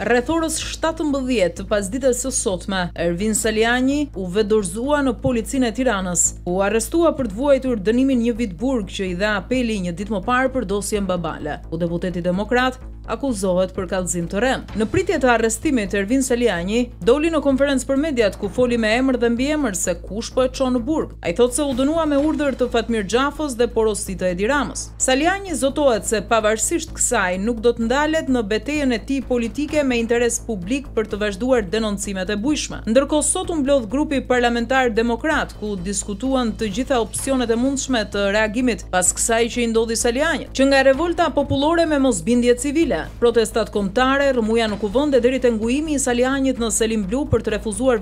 Rreth orës shtatëmbëdhjetë të pasdites së sotme, Ervin Salianji u vetëdorëzua në policinë e Tiranës. U arrestua për të vuajtur dënimin një vit burg që i dha apeli një ditë më parë për dosjen Babale, ku deputeti demokrat akuzohet për kallëzim të rremë. Në pritje të arrestimit, Ervin Salianji doli në konferencë për mediat ku foli me emër dhe mbiemër se kush po e çon në burg. Ai thotë se u dënua me urdhër të Fatmir Xhafës dhe porosi të Edi Ramës. Salianji zotohet se pavarësisht kësaj nuk do të ndalet në betejën e tij politike me interes publik për të vazhduar denoncimet e bujshme. Ndërkohë sot u mblodh grupi parlamentar demokrat ku diskutuan të gjitha opsionet e mundshme të reagimit pas kësaj që i ndodhi Salianjit. Që nga revolta popullore me mosbindje civile, protestat kombëtare, rrëmuja në Kuvend e deri te ngujimi i Salianjit në selinë blu për të refuzuar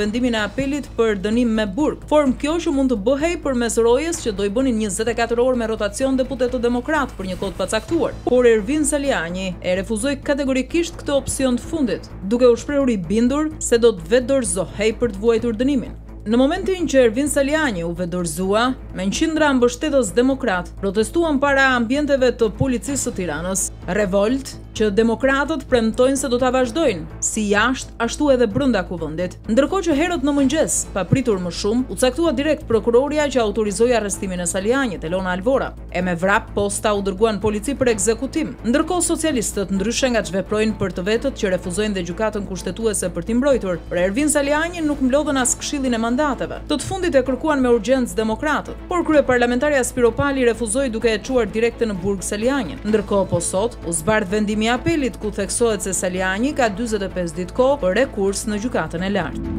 vendimin e Apelit për dënim me burg, formë kjo që mund të bëhej përmes rojës që do i bënin njëzet e katër orë me rotacion deputetët demokratë për një kohë të pacaktuar. Por Ervin Salianji e refuzoi kategorikisht këtë opsion të fundit. duke u shprehur i bindur se do të vetëdorëzohej për të vuajtur dënimin. Në momentin që Ervin Salianji u vetëdorëzua, me qindra mbështetës demokratë protestuan para ambienteve të Policisë së Tiranës, revoltë që demokratët premtojnë se do ta vazhdojnë, si jashtë, ashtu edhe brenda Kuvendit. Ndërkohë që herët në mëngjes, pa pritur më shumë, u caktua direkt prokurorja që autorizoi arrestimin e Salianjit, Elona Alvora. E me vrap posta u dërgua në polici për ekzekutim. Ndërkohë socialistët, ndryshe nga ç'veprojnë për të vetët që refuzojnë dhe Gjykatën Kushtetuese për t'i mbrojtur, për Ervin Salianjin nuk mblodhën as Këshillin e Mandateve. Këtë të fundit e kërkuan me urgjencë demokratët. Por kryeparlamentarja Spiropali refuzoi duke e çuar direkt në burg Salianjin. Ndërkohë po sot, u zbardh vendimi i Apelit ku theksohet se Salianji ka dyzet e pesë ditë kohë për rekurs në Gjykatën e Lartë.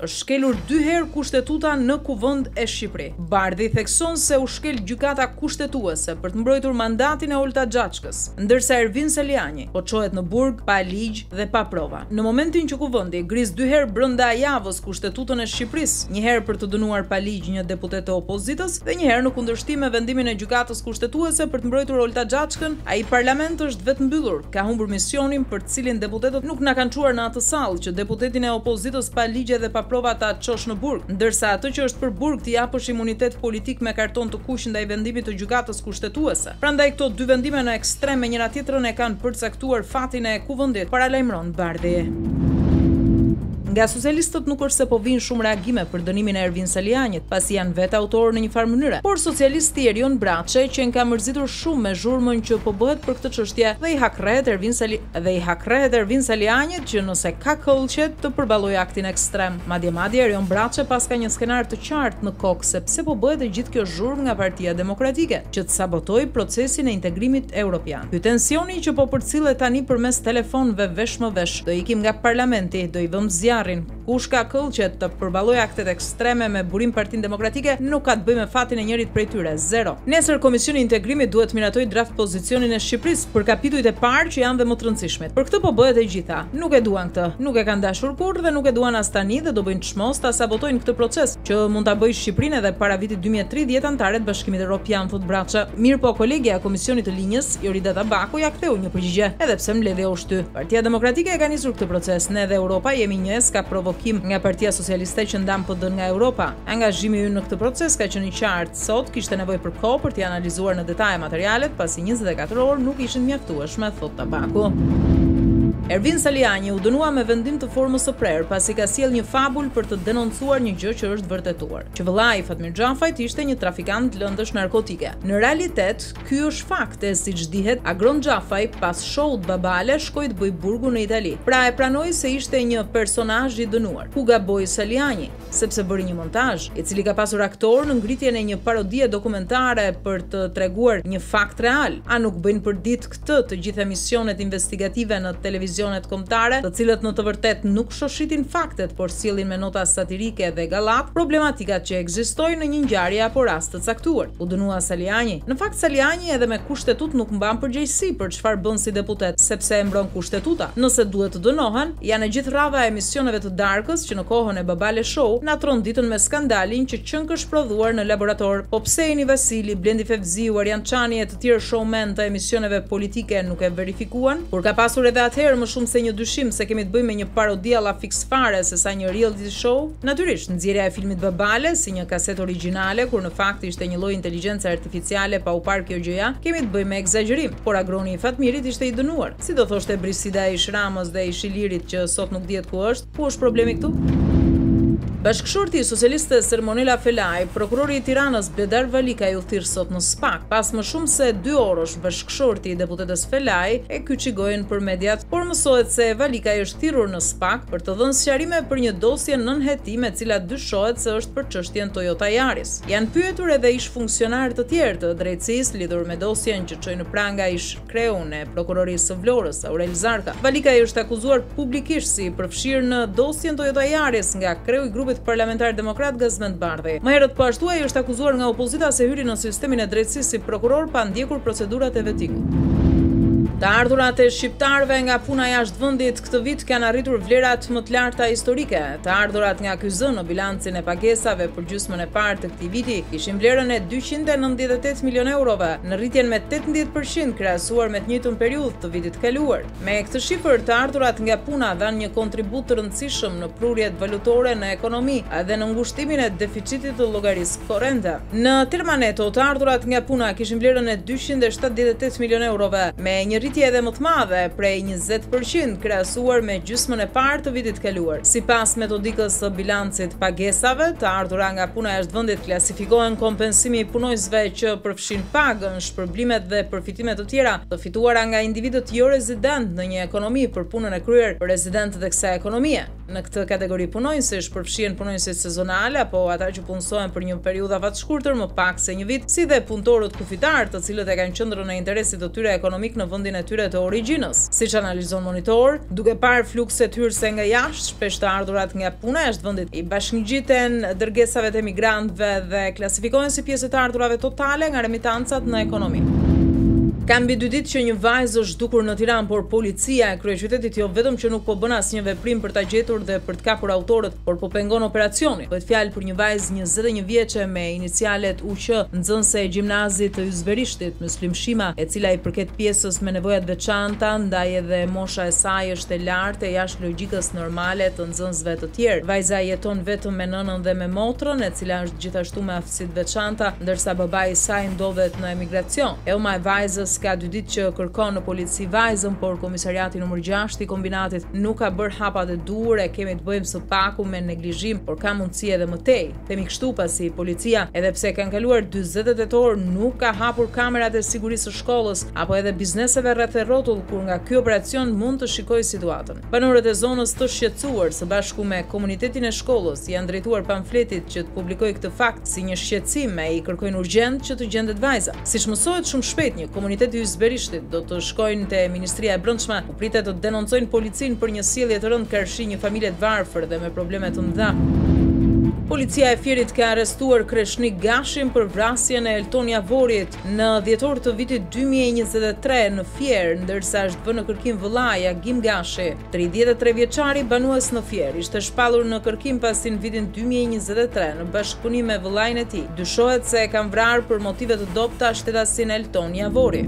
Është shkelur dy herë Kushtetuta në Kuvend e Shqipëri. Bardhi thekson se u shkel Gjykata Kushtetuese për të mbrojtur mandatin e Olta Xhaçkës, ndërsa Ervin Salianji po çohet në burg pa ligj dhe pa prova. Në momentin që Kuvendi gris dy herë brenda javës Kushtetutën e Shqipërisë, një herë për të dënuar pa ligj një deputet të opozitës dhe një herë në kundërshtim me vendimin e Gjykatës Kushtetuese për të mbrojtur Olta Xhaçkën, ai parlament është vetëmbyllur, ka humbur misionin për të cilin deputetët nuk na kanë çuar në atë sallë, që deputetin e opozitës pa ligje dhe pa prova ta çosh në burg, ndërsa atë që është për burg t'i japësh imunitet politik me karton të kuq ndaj vendimit të Gjykatës Kushtetuese. Prandaj këto dy vendime në ekstrem me njëra-tjetrën e kanë përcaktuar fatin e Kuvendit, paralajmëron Bardhi. Nga socialistët nuk është se po vijnë shumë reagime për dënimin e Ervin Salianjit, pasi janë vetë autorë në një farë mënyre, por socialisti Erion Braçe qenka mërzitur shumë me zhurmën që po bëhet për këtë çështje dhe i hakërrehet Ervin Salianjit që nëse ka këllqe të përballojë aktin ekstrem. Madje madje Erion Braçe paska një skenar të qartë në kokë se pse po bëhet e gjithë kjo zhurmë nga Partia Demokratike, që të sabotojë procesin e integrimit europian. Ky tensioni që po përcillet tani përmes telefonëve vesh më vesh, do ikim nga parlamenti, do i vëmë zjarrin, Kush ka këllqet të përballojë aktet ekstreme me burim Partinë Demokratike, nuk ka të bëjë me fatin e njërit prej tyre. Zero. Nesër Komisioni i Integrimit duhet të miratojë draft-pozicionin e Shqipërisë për kapitujt e parë që janë dhe më të rëndësishmit. Për këtë po bëhet e gjitha. Nuk e duan këtë, nuk e kanë dashur kurrë dhe nuk e duan as tani dhe do bëjnë çmos ta sabotojnë këtë proces, që mund ta bëjë Shqipërinë edhe para vitit dy mijë e tridhjetë anëtare të Bashkimit Europian, thotë Braçe. Mirëpo kolegja e Komisionit të Linjës, Jorida Tabaku ia ktheu një përgjigje, edhe pse mbledhja u shty. Partia Demokratike e ka nisur këtë proces. Ne dhe Europa jemi një e s'ka provokim nga Partia Socialiste që ndan PD-në nga Europa. Angazhimi ynë në këtë proces ka qenë i qartë. Sot kishte nevojë për kohë për t'i analizuar në detaje materialet, pasi njëzet e katër orë nuk ishin mjaftueshme, thotë Tabaku. Ervin Salianji u dënua me vendim të formës së prerë, pasi ka sjellë një fabul, për të denoncuar një gjë që është vërtetuar, që vëllai i Fatmir Xhafajt ishte një trafikant lëndësh narkotike. Në realitet, Ky është fakt e siç dihet Agron Xhafaj pas show-ut Babale shkoi të bëjë burgun në Itali. Pra e pranoi se ishte një personazh i dënuar. Ku gaboi Salianji? Sepse bëri një montazh, i cili ka pasur aktorë në ngritjen e një parodie dokumentare për të treguar një fakt real. A nuk bëjnë përditë këtë të gjithë emisionet investigative në televizionet kombëtare, të cilat në të vërtetë nuk shoshitin faktet, por sjellin me nota satirike dhe gallatë problematikat që ekzistojnë në një ngjarje apo rast caktuar, u dënua Salianji. Në fakt Salianji edhe me Kushtetutë nuk mban përgjegjësi për çfarë bën si deputet, sepse e mbron Kushtetuta. Nëse duhet të dënohen, janë e gjithë radha e emisioneve të darkës që në kohën e Babale Show na tronditën me skandalin që qënkësh prodhuar në laborator. Po pse Eni Vasili, Blendi Fevziu, Arjan Çani e të tjerë showmen të emisioneve politike nuk e verifikuan? Kur ka pasur edhe atëherë më shumë se një dyshim se kemi të bëjmë me një parodi alla Fiks Fare sesa një reality Show? Natyrisht, nxjerrja e filmit Babale, si një kasetë origjinale, kur në fakt ishte një lloj inteligjence artificiale, pa u parë kjo gjëja, kemi të bëjmë me ekzagjerim. Por Agroni i Fatmirit ishte i dënuar. Si do thoshte Brisida e ish Ramës dhe ish Ilirit, që sot nuk dihet ku është, ku është problemi këtu? Bashkëshorti i socialistes Ermonela Felaj, prokurori i Tiranës Bledar Valikaj u thirr sot në SPAK. Pas më shumë se dy orësh, bashkëshorti i deputetes Felaj, e kyçi gojën për mediat, por mësohet se Valikaj është thirrur në SPAK për të dhënë sqarime për një dosje nën hetim e cila dyshohet se është për çështjen Toyota Yaris. Janë pyetur edhe ish-funksionarë të tjerë të drejtësisë lidhur me dosjen që çoi në pranga ish-kreun e Prokurorisë së Vlorës, Aurel Zarka. Valikaj është akuzuar publikisht si i përfshirë në dosjen Toyota Yaris nga kreu i grupit parlamentar demokrat Gazment Bardhi. Më herët po ashtu ai është akuzuar nga opozita se hyri në sistemin e drejtësisë si prokuror pa ndjekur procedurat e vetingut. Të ardhurat e shqiptarëve nga puna jashtë vendit këtë vit kanë arritur vlerat më të larta historike. Të ardhurat nga ky zë në bilancin e pagesave për gjysmën e parë të këtij viti kishin vlerën e dyqind e nëntëdhjetë e tetë milionë eurove, në rritje me tetëmbëdhjetë për qind krahasuar me të njëjtën periudhë të vitit të kaluar. Me këtë shifër, të ardhurat nga puna dhanë një kontribut të rëndësishëm në prurjet valutore në ekonomi dhe në ngushtimin e deficitit të llogarisë korrente. Në terma neto, të ardhurat nga puna kishin vlerën e dyqind e shtatëdhjetë e tetë milionë eurove, me një rritje edhe më të madhe, prej njëzet për qind krahasuar me gjysmën e parë të vitit të kaluar, sipas metodikës së bilancit. Sit të pagesave, të ardhura nga puna jashtë vendit klasifikohen kompensimi i punonjësve që përfshin pagën, shpërblimet dhe përfitime të tjera të fituara nga individët jorezidentë në një ekonomi për punën e kryer për rezidentët e kësaj ekonomie. Në këtë kategori punonjësish përfshihen punonjësit sezonalë apo ata që punësohen për një periudhë shkurtër më pak se një vit, si dhe punëtorët kufitarë, të cilët e kanë qendrën e interesit të tyre ekonomik në vendin e tyre të origjinës, siç analizon Monitor, duke parë flukset hyrëse nga jashtë, shpesh të ardhurat nga puna jashtë vendit, i bashkëngjiten dërgesave të emigrantëve dhe klasifikohen si pjesë e të ardhurave totale nga remitancat në ekonomi. Ka mbi dy ditë që një vajzë është zhdukur në Tiranë, por policia e kryeqytetit jo vetëm që nuk po bën asnjë veprim për ta gjetur dhe për të kapur autorët, por po pengon operacionin. Bëhet fjalë për një vajzë njëzet e një vjeçe me inicialet UQ, nxënëse e gjimnazit të Yzberishtit, Myslim Shima, e cila i përket pjesës me nevoja të veçanta, ndaj edhe mosha e saj është e lartë e jashtë logjikës normale të nxënësve të tjerë. Vajza jeton vetëm me nënën dhe me motrën, e cila është gjithashtu me si të veçanta, ndërsa babai i saj ndodhet në emigracion. Ëma e vajzës ka dy ditë që kërkon në polici vajzën, por komisariati numër gjashtë i Kombinatit nuk ka bërë hapat e duhur, kemi të bëjmë së paku me neglizhim, por ka mundësi edhe më tej, themi kështu pasi policia edhe pse kanë kaluar dyzet e tetë orë nuk ka hapur kamerat e sigurisë së shkollës apo edhe bizneseve rreth e rrotull kur nga ky operacion mund të shikojë situatën. Banorët e zonës të shqetësuar së bashku me komunitetin e shkollës i janë drejtuar Pamfletit që të publikojë këtë fakt si një shqetësim e i kërkojnë urgjent që të gjendet vajza. Siç mësohet shumë shpejt një komunitet i Yzberishtit do të shkojnë te Ministria e Brendshme, ku pritet të denoncojnë policinë për një sjellje të rëndë karshi një familje të varfër dhe me probleme të mëdha. Policia e Fierit ka arrestuar Kreshnik Gashin për vrasjen e Elton Javorit, Në dhjetor të vitit dy mijë e njëzet e tre në Fier, ndërsa është vënë në kërkim vëllai Agim Gashi, tridhjetë e tre vjeçari banues në Fier, ishte shpallur në kërkim pasi në vitin dy mijë e njëzet e tre në bashkëpunim me vëllain e tij, dyshohet se e kanë vrarë për motive të dobëta shtetasin Elton Javori.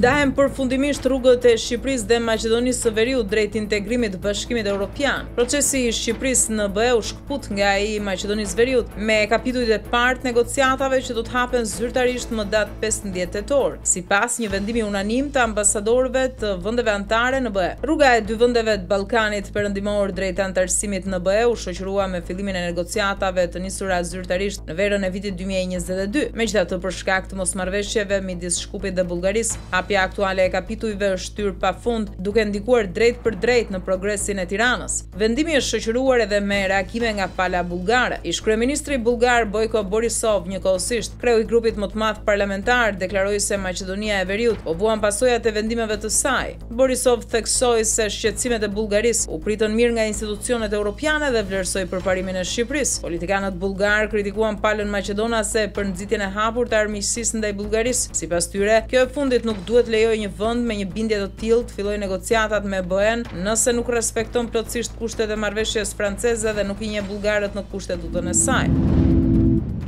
Ndahen përfundimisht rrugët e Shqipërisë dhe Maqedonisë së Veriut drejt integrimit të Bashkimit Evropian. Procesi i Shqipërisë në BE u Shkëput nga i Maqedonisë Veriut, me kapitujt e parë të negociatave që do të hapen zyrtarisht më datë 15 tetor, sipas një vendimi unanim të ambasadorëve të vendeve anëtare në BE. Rruga e dy vendeve të Ballkanit Perëndimor drejt anëtarësimit në BE u shoqërua me fillimin e negociatave të nisura zyrtarisht në verën e vitit dy mijë e njëzet e dy. Megjithatë, për shkak të mosmarrëveshjeve midis Shkupit dhe Bullgarisë, hapja aktuale e kapitujve është shtyrë pafund, duke ndikuar drejtpërdrejt në progresin e Tiranës. Vendimi është shoqëruar edhe me reagime nga pala bullgare. Ish-kryeministri bullgar Bojko Borisov, njëkohësisht kreu i grupit më të madh parlamentar, deklaroi se Maqedonia e Veriut po vuan pasojat e vendimeve të saj. Borisov theksoi se shqetësimet e Bullgarisë u pritën mirë nga institucionet europiane dhe vlerësoi përparimin e Shqipërisë. Politikanët bullgarë kritikuan palën maqedonase për nxitjen e hapur të armiqësisë ndaj Bullgarisë. Sipas tyre, kjo e fundit nuk duhet të lejojë një vend me një bindje të tillë të fillojë negociatat me BE-në, nëse nuk respekton plotësisht kushtet e marrëveshjes franceze dhe nuk i njeh bullgarët në kushtetutën e saj.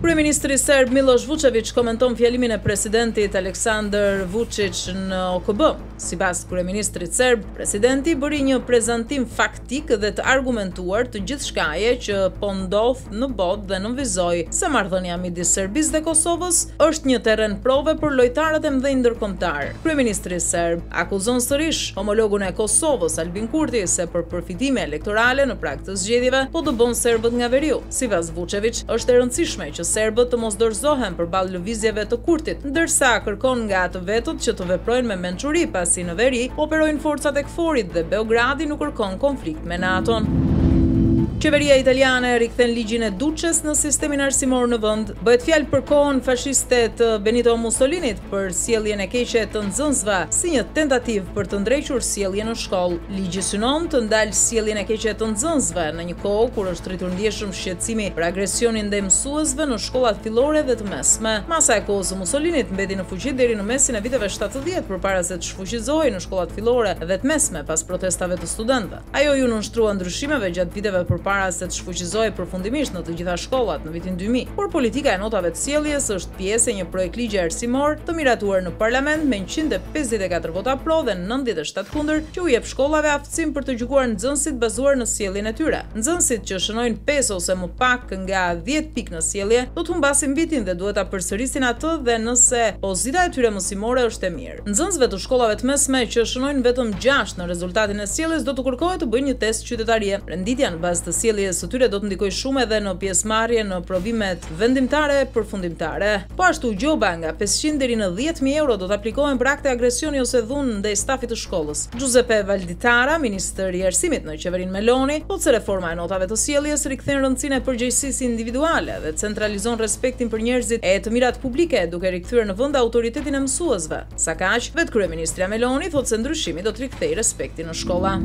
Kryeministri serb Millosh Vuçeviç komenton fjalimin e presidentit Aleksandër Vuçiç në OKB. Sipas kryeministrit serb, presidenti bëri një prezantim faktik dhe të argumentuar të gjithçkaje që po ndodh në botë dhe nënvizoi se marrëdhënia midis Serbisë dhe Kosovës është një terren prove për lojtarët e mëdhenj ndërkombëtarë. Kryeministri serb akuzon sërish homologun e Kosovës, Albin Kurti, se për përfitime elektorale në prag të zgjedhjeve po dëbon serbët nga veriu. Sipas Vuçeviç, është e rëndësishme që serbët të mos dorëzohen përballë lëvizjeve të Kurtit, ndërsa kërkon nga të vetët që të veprojnë me mençuri, pasi në veri operojnë forcat e KFOR-it dhe Beogradi nuk kërkon konflikt. Me NATO-n, Qeveria italiane rikthen ligjin e Duçes në sistemin arsimor në vend. Bëhet fjalë për kohën fashiste të Benito Mussolinit për sjelljen e keqe të nxënësve, si një tentativë për të ndrequr sjelljen në shkollë. Ligji synon të ndalë sjelljen e keqe të nxënësve në një kohë kur është rritur ndjeshëm shqetësimi për agresionin ndaj mësuesve në shkollat fillore dhe të mesme. Masa e kohës së Mussolinit mbeti në fuqi deri në mesin e viteve shtatëdhjetë përpara se të shfuqizohej në shkollat fillore dhe të mesme pas protestave të studentëve. Ajo iu nënshtrua ndryshimeve gjatë viteve përpara se të shfuqizohej përfundimisht në të gjitha shkollat në vitin dy mijë, por politika e notave të sjelljes është pjesë e një projektligji arsimor të miratuar në Parlament me njëqind e pesëdhjetë e katër vota pro dhe nëntëdhjetë e shtatë kundër që u jep shkollave aftësinë për të gjykuar nxënësit bazuar në sjelljen e tyre. Nxënësit që shënojnë pesë ose më pak nga dhjetë pikë në sjellje do të humbasin vitin dhe duhet ta përsërisin atë dhe nëse pozita e tyre mësimore është e mirë. Nxënësve të shkollave të mesme që shënojnë vetëm gjashtë në rezultatin e sjelljes do t'u kërkohet të bëjnë një test qytetarie. Renditja në bazë të sjelljes së tyre do të ndikojë shumë edhe në pjesëmarrjen në provimet vendimtare përfundimtare. Po ashtu, gjoba nga pesëqind deri në dhjetë mijë euro do të aplikohen për akte agresioni ose dhunë ndaj stafit të shkollës. Xhuzepe Valditara, ministër i Arsimit në. Qeverinë Meloni, thotë se reforma e notave të sjelljes rikthen rëndësinë e përgjegjësisë individuale dhe centralizon respektin për njerëzit e të mirat publike, duke rikthyer në vend autoritetin e mësuesve. Sakaq, vetë kryeministrja Meloni thotë se ndryshimi do të rikthejë respektin në shkolla.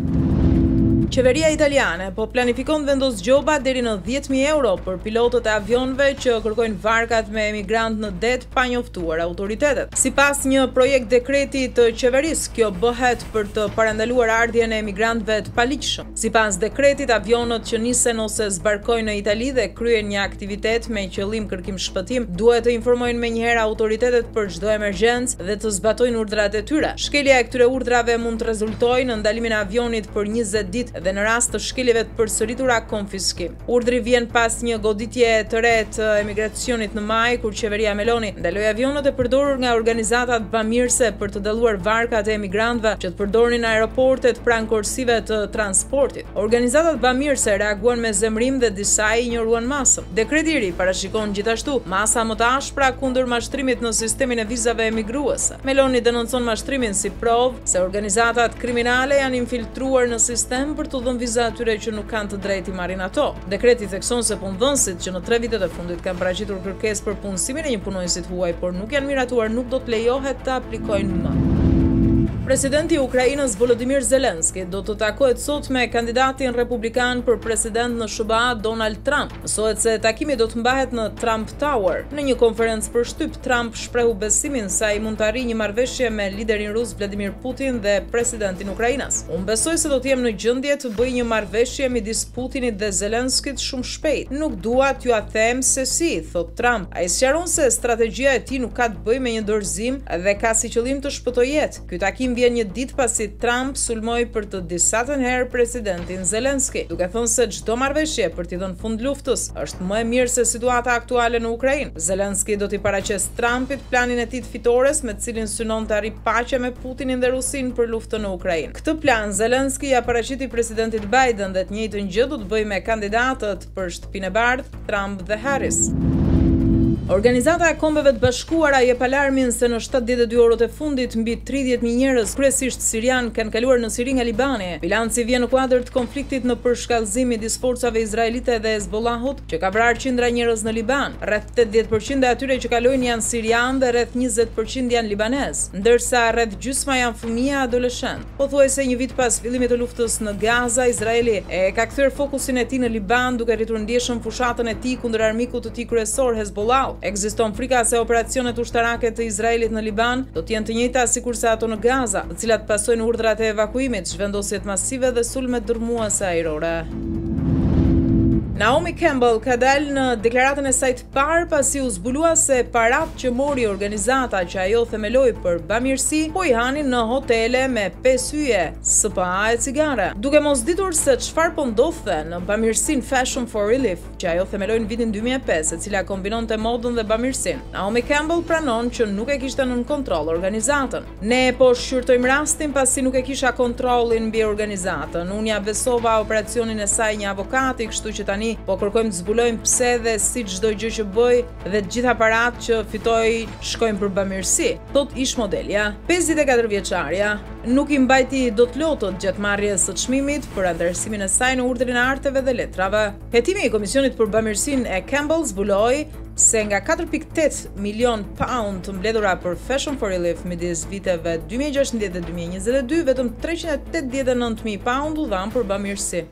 Qeveria italiane po planifikon të vendosë gjoba deri në dhjetë mijë euro për pilotët e avionëve që kërkojnë varkat me emigrantë në det, pa njoftuar autoritetet. Sipas një projektdekreti të qeverisë, kjo bëhet për të parandaluar ardhjen e emigrantëve të paligjshëm. Sipas dekretit, avionët që nisen ose zbarkojnë në Itali dhe kryejnë një aktivitet me qëllim kërkim-shpëtim duhet të informojnë menjëherë autoritetet për çdo emergjencë dhe të zbatojnë urdhrat e tyre. Shkelja e këtyre urdhrave mund të rezultojë në ndalimin e avionit për njëzet ditë dhe në rast të shkeljeve të përsëritura konfiskim. Urdhri vjen pas një goditjeje të re të emigracionit në maj, kur qeveria Meloni ndaloi avionët e përdorur nga organizatat bamirëse për të dalluar varkat e emigrantëve që të përdornin aeroportet pranë korsive të transportit. Organizatat bamirëse reaguan me zemërim dhe disa i injoruan masën. Dekreti i ri parashikon gjithashtu masa më të ashpra kundër mashtrimit në sistemin e vizave emigruese. Meloni denoncon mashtrimin si provë se organizatat kriminale janë infiltruar truar në sistem për t'u dhënë viza atyre që nuk kanë të drejtë t'i marrin ato. Dekreti thekson se punëdhënësit që në tre vitet e fundit kanë paraqitur kërkesë për punësimin e një punonjësi të huaj, por nuk janë miratuar, nuk do të lejohet të aplikojnë më. Presidenti i Ukrainës Volodymyr Zelensky do të takohet sot me kandidatin republikan për president në SHBA, Donald Trump. Mësohet se takimi do të mbahet në Trump Tower. Në një konferencë për shtyp, Trump shprehu besimin se ai mund të arrijë një marrëveshje me liderin rus Vladimir Putin dhe presidentin ukrainas. Unë besoj se do të jem në gjendje të bëj një marrëveshje midis Putinit dhe Zelenskyt shumë shpejt. Nuk dua t'jua them se si, thotë Trump. Ai sqaron se strategjia e tij nuk ka të bëjë me një dorëzim dhe ka si qëllim të shpëtojë jetë. Ky takim vjen një ditë pasi Trump sulmoi për të disatën herë presidentin Zelensky, duke thënë se çdo marrëveshje për t'i dhënë fund luftës është më e mirë se situata aktuale në Ukrainë. Zelensky do t'i paraqesë Trumpit planin e tij të fitores me të cilin synon të arrijë paqe me Putinin dhe Rusinë për luftën në Ukrainë. Këtë plan Zelensky ia paraqiti presidentit Biden dhe të njëjtën gjë do të bëjë me kandidatët për Shtëpinë e Bardhë, Trump dhe Harris. Organizata e Kombeve të Bashkuara jep alarmin se në shtatëdhjetë e dy orët e fundit mbi tridhjetë mijë njerëz, kryesisht sirianë, kanë kaluar në Siri nga Libani. Bilanci vjen në kuadër të konfliktit në përshkallëzim midis forcave izraelite dhe Hezbollahut, që ka vrarë qindra njerëz në Liban. Rreth tetëdhjetë për qind e atyre që kalojnë janë sirianë dhe rreth njëzet për qind janë libanezë, ndërsa rreth gjysma janë fëmijë e adoleshentë. Pothuajse një vit pas fillimit të luftës në Gaza, Izraeli e ka kthyer fokusin e tij në Liban, duke rritur ndjeshëm fushatën e tij kundër armikut të tij kryesor, Hezbollahu. Ekziston frika se operacionet ushtarake të Izraelit në Liban do të jenë të njëjta sikurse ato në Gaza, të cilat pasojnë urdhrat e evakuimit, zhvendosjet masive dhe sulmet dërrmuese ajrore. Naomi Campbell ka dalë në deklaratën e saj të parë pasi u zbulua se paratë që mori organizata që ajo themeloi për bamirësi po i hanin në hotele me pesë yje, SPA e cigare. Duke mos ditur se çfarë po ndodhte në bamirësinë Fashion for Relief, që ajo themeloi në vitin dy mijë e pesë, e cila kombinonte modën dhe bamirësinë, Naomi Campbell pranon që nuk e kishte nën kontroll organizatën. Ne po shqyrtojmë rastin pasi nuk e kisha kontrollin mbi organizatën. Unë ia besova operacionin e saj një avokati, kështu që tani po kërkojmë të zbulojmë pse dhe si çdo gjë që bëj dhe të gjitha paratë që fitoj shkojnë për bamirësi, thotë ish-modelja. 54-vjeçarja nuk i mbajti dot lotët gjatë marrjes së çmimit për anëtarësimin e saj në Urdhrin e Arteve dhe Letrave. Hetimi i Komisionit për Bamirësinë e Campbell zbuloi se nga katër pikë tetë milionë paund të mbledhura për Fashion for Relief midis viteve dy mijë e gjashtëmbëdhjetë dhe dy mijë e njëzet e dy, vetëm treqind e tetëdhjetë e nëntë mijë paund u dhanë për bamirësi.